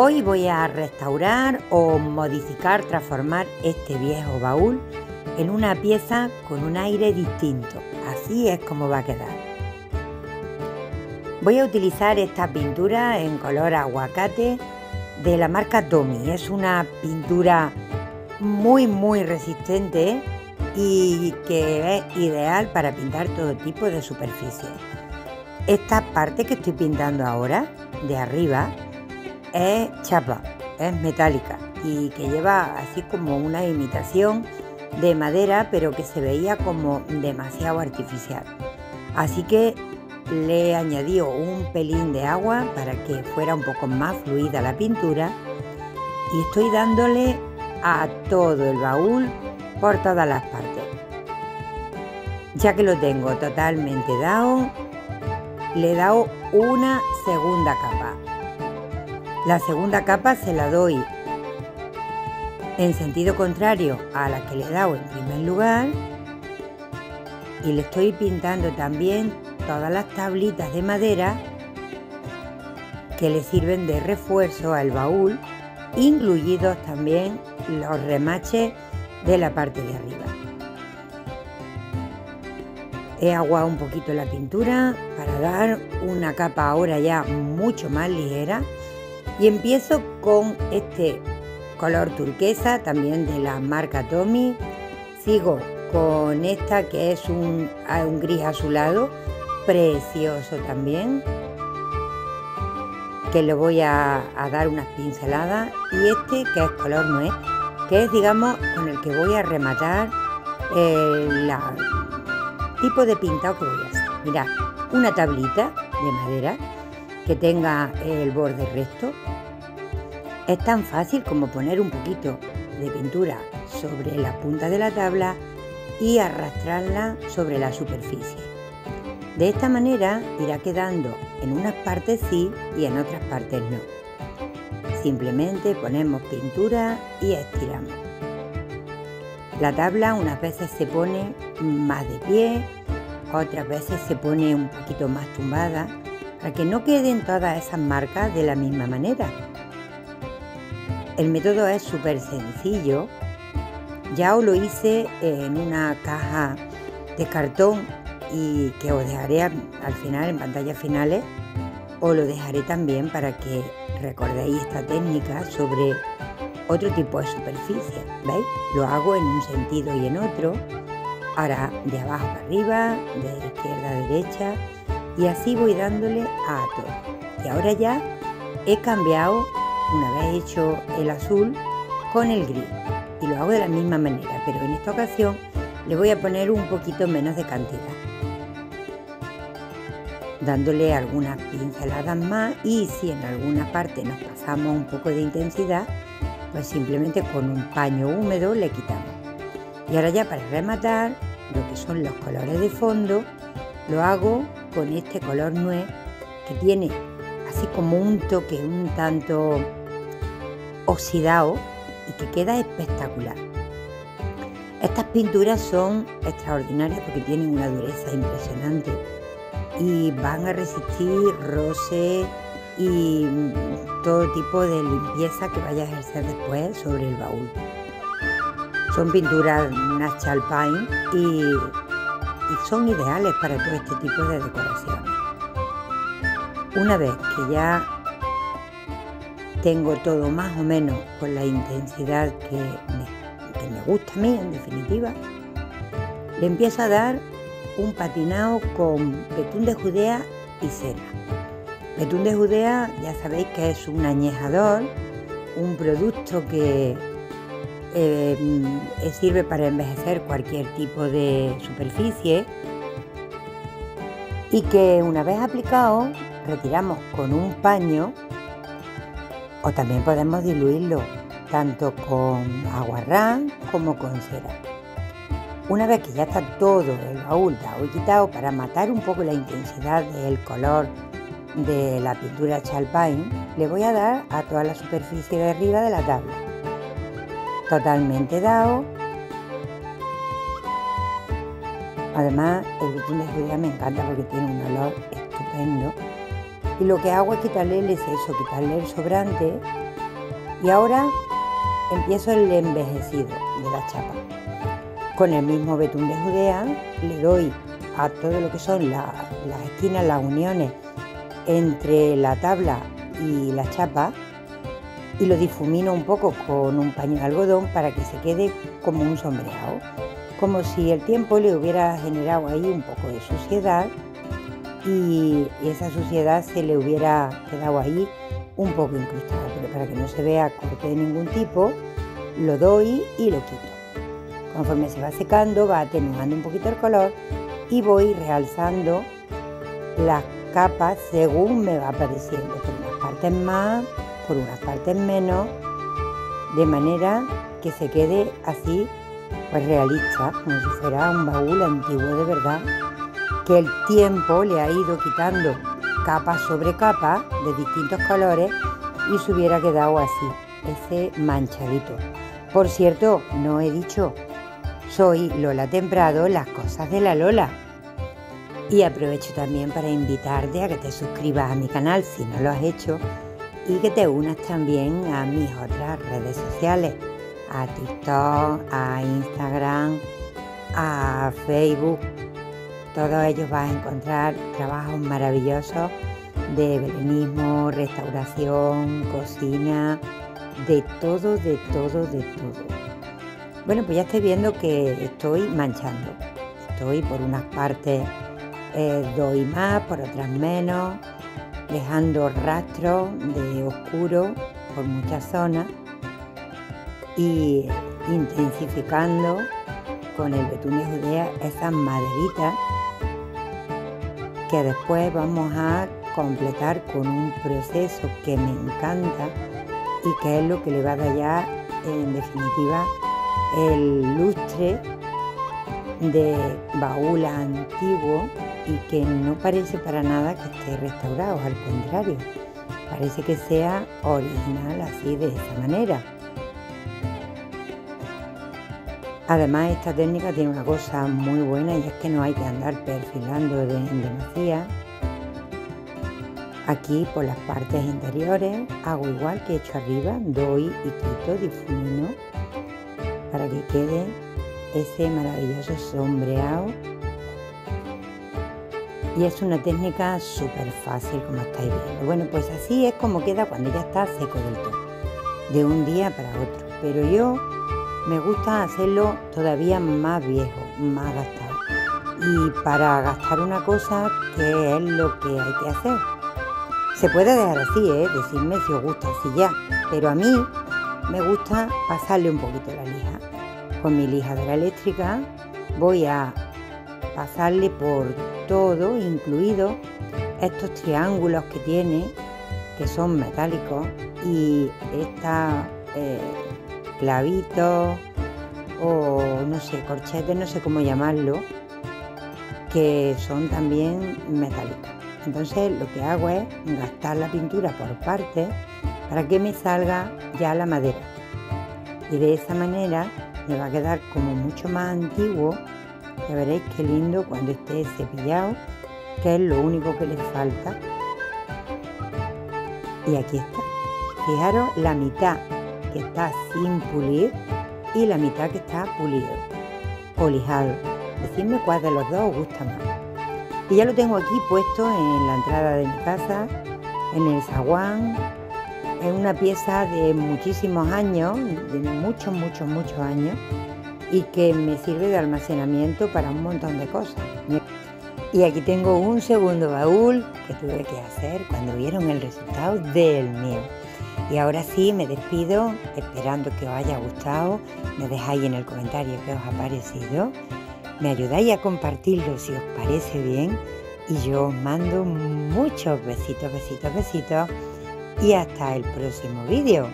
Hoy voy a restaurar o modificar, transformar este viejo baúl en una pieza con un aire distinto. Así es como va a quedar. Voy a utilizar esta pintura en color aguacate de la marca Tommy. Es una pintura muy muy resistente y que es ideal para pintar todo tipo de superficie. Esta parte que estoy pintando ahora, de arriba, es chapa, es metálica y que lleva así como una imitación de madera, pero que se veía como demasiado artificial. Así que le he añadido un pelín de agua para que fuera un poco más fluida la pintura y estoy dándole a todo el baúl por todas las partes. Ya que lo tengo totalmente dado, le he dado una segunda capa. La segunda capa se la doy en sentido contrario a la que le he dado en primer lugar y le estoy pintando también todas las tablitas de madera que le sirven de refuerzo al baúl, incluidos también los remaches de la parte de arriba. He aguado un poquito la pintura para dar una capa ahora ya mucho más ligera y empiezo con este color turquesa, también de la marca Tommy. Sigo con esta que es un, un gris azulado, precioso también, que le voy a, dar unas pinceladas. Y este que es color nuez, que es digamos con el que voy a rematar el tipo de pintado que voy a hacer. Mirad, una tablita de madera que tenga el borde recto es tan fácil como poner un poquito de pintura sobre la punta de la tabla y arrastrarla sobre la superficie. De esta manera irá quedando en unas partes sí y en otras partes no. Simplemente ponemos pintura y estiramos. La tabla unas veces se pone más de pie, otras veces se pone un poquito más tumbada, para que no queden todas esas marcas de la misma manera. El método es súper sencillo. Ya os lo hice en una caja de cartón y que os dejaré al final, en pantallas finales, os lo dejaré también para que recordéis esta técnica sobre otro tipo de superficie. ¿Veis? Lo hago en un sentido y en otro. Ahora de abajo para arriba, de izquierda a derecha y así voy dándole a todo. Y ahora ya he cambiado una vez hecho el azul con el gris y lo hago de la misma manera, pero en esta ocasión le voy a poner un poquito menos de cantidad, dándole algunas pinceladas más y si en alguna parte nos pasamos un poco de intensidad, pues simplemente con un paño húmedo le quitamos. Y ahora ya para rematar, lo que son los colores de fondo, lo hago con este color nuez que tiene así como un toque un tanto oxidado y que queda espectacular. Estas pinturas son extraordinarias porque tienen una dureza impresionante y van a resistir roce y todo tipo de limpieza que vaya a ejercer después sobre el baúl. Son pinturas Natural Pine y, y son ideales para todo este tipo de decoraciones. Una vez que ya tengo todo más o menos con la intensidad que me, me gusta a mí, en definitiva, le empiezo a dar un patinado con betún de Judea y cera. Betún de Judea ya sabéis que es un añejador, un producto que eh, sirve para envejecer cualquier tipo de superficie y que una vez aplicado retiramos con un paño o también podemos diluirlo tanto con aguarrán como con cera. Una vez que ya está todo el baúl y quitado para matar un poco la intensidad del color de la pintura Chalpine, le voy a dar a toda la superficie de arriba de la tabla. Totalmente dado. Además, el betún de judía me encanta porque tiene un olor estupendo Y lo que hago es quitarle el exceso, quitarle el sobrante. Y ahora empiezo el envejecido de la chapa. Con el mismo betún de Judea le doy a todo lo que son las esquinas, las uniones entre la tabla y la chapa y lo difumino un poco con un paño de algodón para que se quede como un sombreado, como si el tiempo le hubiera generado ahí un poco de suciedad y esa suciedad se le hubiera quedado ahí un poco incrustada, pero para que no se vea corte de ningún tipo, lo doy y lo quito. Conforme se va secando va atenuando un poquito el color y voy realzando las capas según me va apareciendo, por unas partes más, por unas partes menos, de manera que se quede así, pues realista, como si fuera un baúl antiguo de verdad, que el tiempo le ha ido quitando capa sobre capa de distintos colores y se hubiera quedado así, ese manchadito. Por cierto, no he dicho, soy Lola Temprado, las cosas de la Lola. Y aprovecho también para invitarte a que te suscribas a mi canal si no lo has hecho y que te unas también a mis otras redes sociales, a TikTok, a Instagram, a Facebook. Todos ellos vas a encontrar trabajos maravillosos de belenismo, restauración, cocina, de todo, de todo, de todo. Bueno, pues ya estoy viendo que estoy manchando. Estoy por unas partes eh, doy más, por otras menos, dejando rastros de oscuro por muchas zonas y intensificando con el betún de judea esas maderitas que después vamos a completar con un proceso que me encanta y que es lo que le va a dar ya en definitiva el lustre de baúl antiguo y que no parece para nada que esté restaurado, al contrario, parece que sea original así de esa manera. Además esta técnica tiene una cosa muy buena y es que no hay que andar perfilando de, demasía. Aquí por las partes interiores hago igual que he hecho arriba, doy y quito, difumino para que quede ese maravilloso sombreado y es una técnica súper fácil como estáis viendo. Bueno, pues así es como queda cuando ya está seco del todo, de un día para otro. Pero yo me gusta hacerlo todavía más viejo, más gastado. Y para gastar una cosa que es lo que hay que hacer. Se puede dejar así, ¿eh? decirme si os gusta así ya, pero a mí me gusta pasarle un poquito la lija. Con mi lija eléctrica voy a pasarle por todo, incluido estos triángulos que tiene, que son metálicos, y esta eh, clavitos o no sé, corchetes, no sé cómo llamarlo, que son también metálicos. Entonces lo que hago es gastar la pintura por partes para que me salga ya la madera. Y de esa manera me va a quedar como mucho más antiguo ya veréis qué lindo cuando esté cepillado, que es lo único que le falta. Y aquí está. Fijaros la mitad que está sin pulir y la mitad que está pulido o lijado. Decidme cuál de los dos os gusta más. Y ya lo tengo aquí puesto en la entrada de mi casa, en el zaguán. Es una pieza de muchísimos años, de muchos, muchos, muchos años y que me sirve de almacenamiento para un montón de cosas. Y aquí tengo un segundo baúl que tuve que hacer cuando vieron el resultado del mío. Y ahora sí me despido esperando que os haya gustado. Me dejáis en el comentario qué os ha parecido. Me ayudáis a compartirlo si os parece bien. Y yo os mando muchos besitos, besitos, besitos. Y hasta el próximo vídeo.